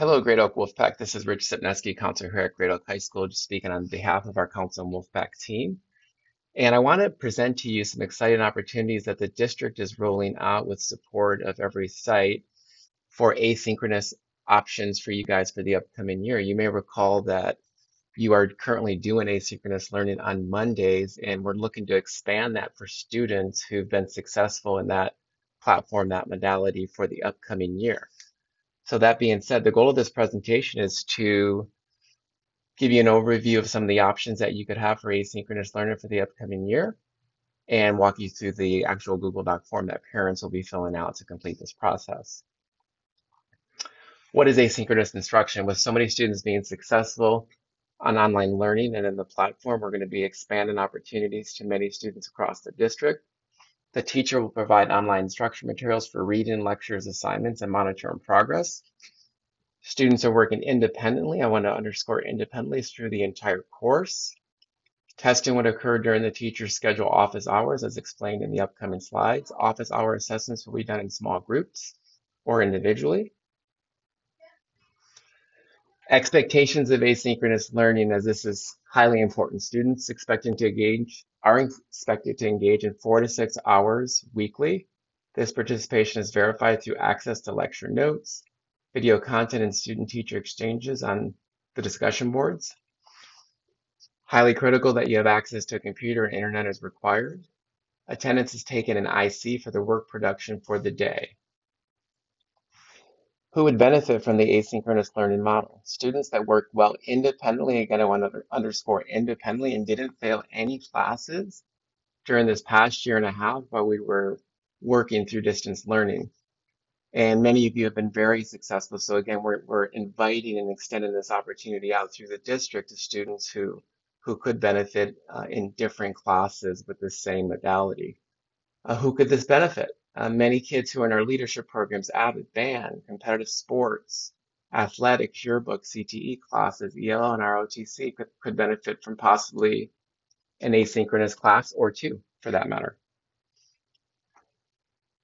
Hello, Great Oak Wolfpack. This is Rich Sypniewski, counselor here at Great Oak High School, just speaking on behalf of our Council and Wolfpack team. And I want to present to you some exciting opportunities that the district is rolling out with support of every site for asynchronous options for you guys for the upcoming year. You may recall that you are currently doing asynchronous learning on Mondays, and we're looking to expand that for students who've been successful in that platform, that modality for the upcoming year. So that being said, the goal of this presentation is to give you an overview of some of the options that you could have for asynchronous learning for the upcoming year and walk you through the actual Google Doc form that parents will be filling out to complete this process. What is asynchronous instruction? With so many students being successful on online learning and in the platform, we're going to be expanding opportunities to many students across the district. The teacher will provide online instruction materials for reading, lectures, assignments, and monitoring progress. Students are working independently. I want to underscore independently through the entire course. Testing would occur during the teacher's scheduled office hours as explained in the upcoming slides. Office hour assessments will be done in small groups or individually. Expectations of asynchronous learning as this is highly important. Students expecting to engage are expected to engage in four to six hours weekly. This participation is verified through access to lecture notes, video content, and student-teacher exchanges on the discussion boards. Highly critical that you have access to a computer and internet is required. Attendance is taken in IC for the work production for the day. Who would benefit from the asynchronous learning model? Students that work well independently, again, I want to underscore independently and didn't fail any classes during this past year and a half while we were working through distance learning. And many of you have been very successful. So again, we're, we're inviting and extending this opportunity out through the district to students who, who could benefit uh, in different classes with the same modality. Uh, who could this benefit? Uh, many kids who are in our leadership programs, AVID, band, competitive sports, athletics, yearbook, CTE classes, ELL, and ROTC could, could benefit from possibly an asynchronous class or two for that matter.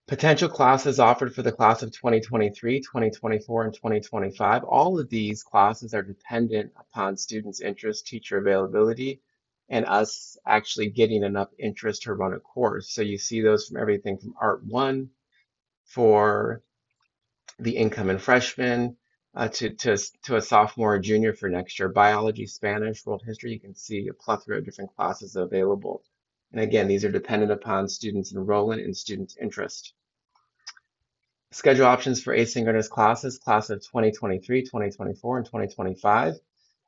Potential classes offered for the class of 2023, 2024, and 2025. All of these classes are dependent upon students' interest, teacher availability, and us actually getting enough interest to run a course. So you see those from everything from Art 1 for the incoming freshman uh, to, to, to a sophomore or junior for next year. Biology, Spanish, world history, you can see a plethora of different classes available. And again, these are dependent upon students' enrollment and students' interest. Schedule options for asynchronous classes, class of 2023, 2024, and 2025.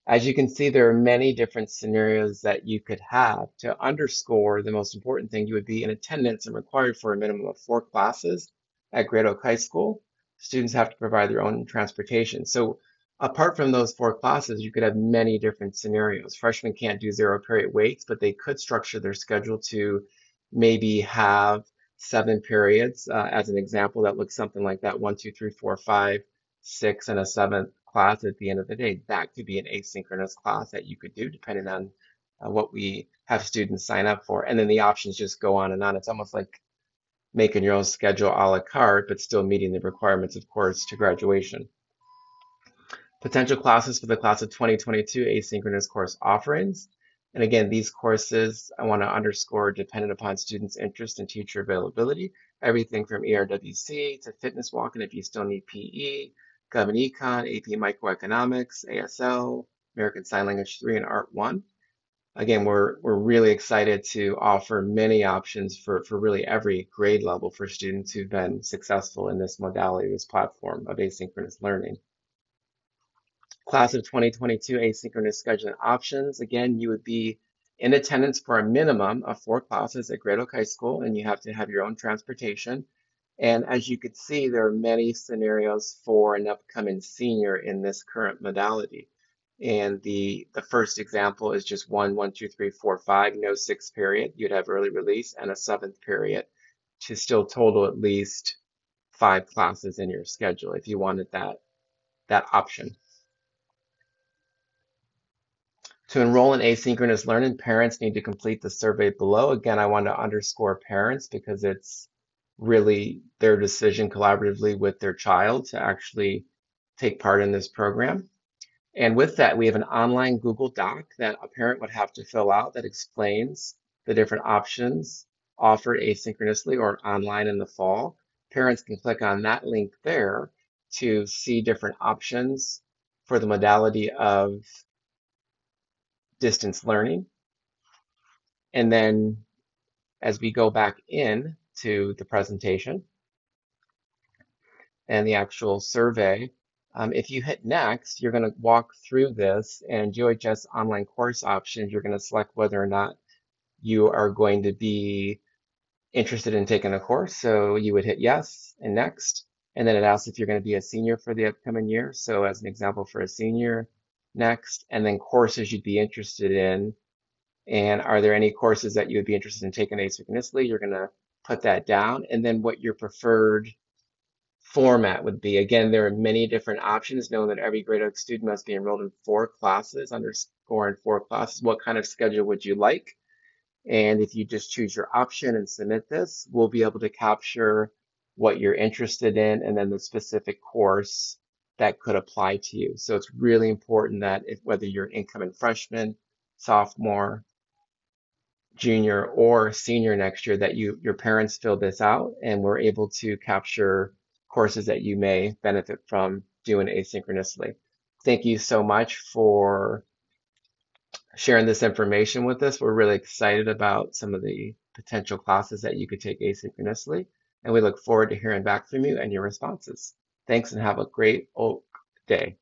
As you can see, there are many different scenarios that you could have. To underscore, the most important thing, you would be in attendance and required for a minimum of four classes at Great Oak High School. Students have to provide their own transportation. So apart from those four classes, you could have many different scenarios. Freshmen can't do zero period weights, but they could structure their schedule to maybe have seven periods. Uh, as an example, that looks something like that, one, two, three, four, five, six, and a seventh class at the end of the day. That could be an asynchronous class that you could do depending on uh, what we have students sign up for. And then the options just go on and on. It's almost like making your own schedule a la carte, but still meeting the requirements, of course, to graduation. Potential classes for the class of 2022 asynchronous course offerings. And again, these courses I want to underscore dependent upon students' interest and teacher availability. Everything from ERWC to fitness walking if you still need PE, And Econ, AP Microeconomics, ASL, American Sign Language 3, and Art 1. Again, we're, we're really excited to offer many options for, for really every grade level for students who've been successful in this modality, this platform of asynchronous learning. Class of 2022 asynchronous scheduling options. Again, you would be in attendance for a minimum of four classes at Great Oak High School, and you have to have your own transportation. And as you can see, there are many scenarios for an upcoming senior in this current modality. And the, the first example is just one, one, two, three, four, five, no sixth period. You'd have early release and a seventh period to still total at least five classes in your schedule if you wanted that, that option. To enroll in asynchronous learning, parents need to complete the survey below. Again, I want to underscore parents because it's really their decision collaboratively with their child to actually take part in this program. And with that, we have an online Google Doc that a parent would have to fill out that explains the different options offered asynchronously or online in the fall. Parents can click on that link there to see different options for the modality of distance learning. And then as we go back in to the presentation and the actual survey, um, if you hit next, you're going to walk through this and GOHS online course options. You're going to select whether or not you are going to be interested in taking a course. So you would hit yes and next. And then it asks if you're going to be a senior for the upcoming year. So as an example for a senior, next, and then courses you'd be interested in. And are there any courses that you would be interested in taking asynchronously? You're going to put that down. And then what your preferred format would be. Again, there are many different options, knowing that every Great Oak student must be enrolled in four classes, underscore in four classes. What kind of schedule would you like? And if you just choose your option and submit this, we'll be able to capture what you're interested in and then the specific course that could apply to you. So it's really important that if whether you're an incoming freshman, sophomore, junior, or senior next year, that you your parents fill this out and we're able to capture courses that you may benefit from doing asynchronously. Thank you so much for sharing this information with us. We're really excited about some of the potential classes that you could take asynchronously, and we look forward to hearing back from you and your responses. Thanks and have a great Oak day.